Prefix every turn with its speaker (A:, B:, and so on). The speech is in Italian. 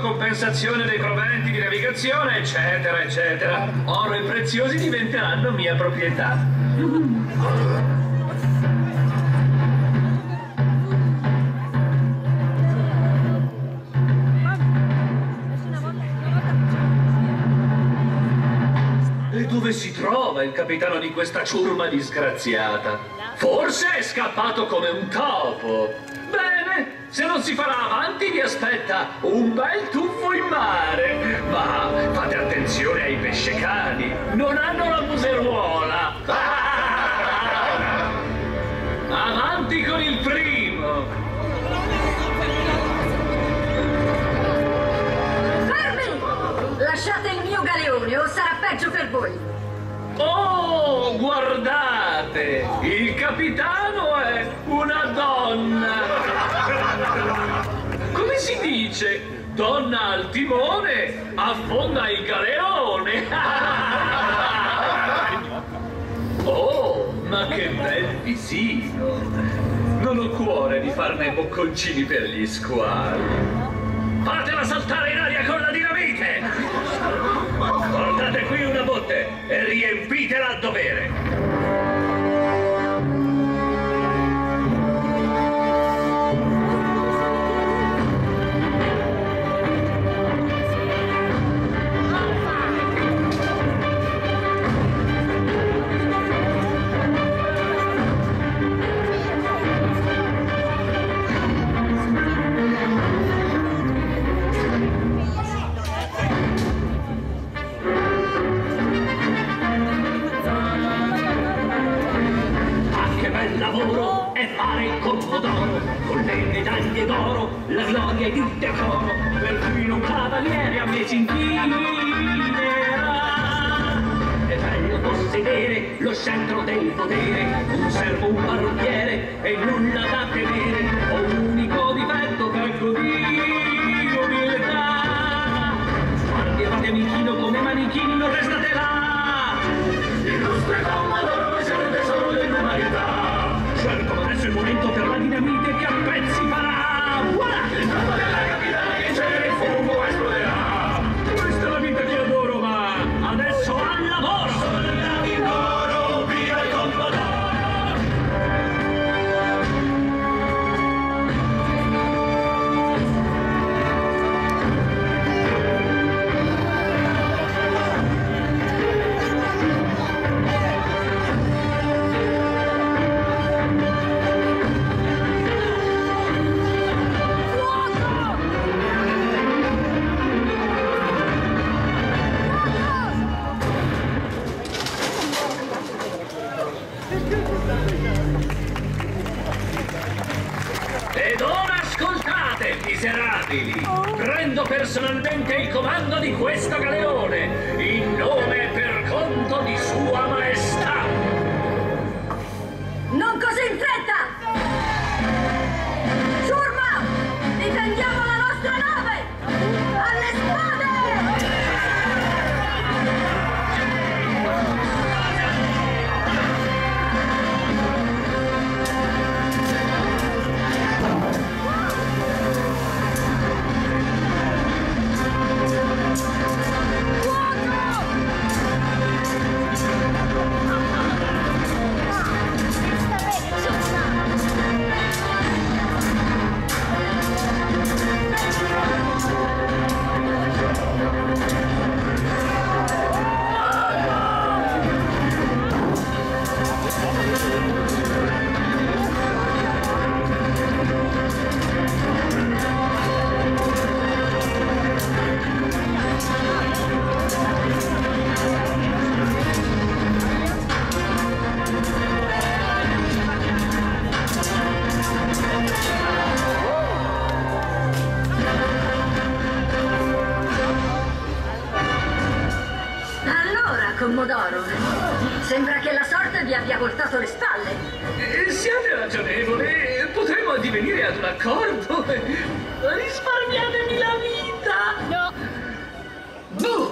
A: compensazione dei proventi di navigazione, eccetera, eccetera. Oro e preziosi diventeranno mia proprietà. E dove si trova il capitano di questa ciurma disgraziata? Forse è scappato come un topo. Bene, se non si farà avanti vi aspetta un bel tuffo in mare. Ma fate attenzione ai pescecani, non hanno la museruola. Avanti con il primo.
B: Fermi! Lasciate il mio galeone o sarà peggio per voi.
A: Oh, guardate, il capitano dice? Donna al timone affonda il galeone. Oh, ma che bel visino. Non ho cuore di farne bocconcini per gli squali. Fatela saltare in aria con la dinamite! Portate qui una botte e riempitela a dovere! Fare il commodoro, con le medaglie d'oro, la gloria ed il decoro, cui un cavaliere a me si inchinerà. È bello possedere lo scettro del potere, un servo, un parrucchiere e nulla da temere, ho un il comando di questo galeone,
B: Commodoro, sembra che la sorte vi abbia voltato le spalle.
A: Eh, Siate ragionevoli, potremmo addivenire ad un accordo. Risparmiatemi la vita!
C: No,
A: Buh!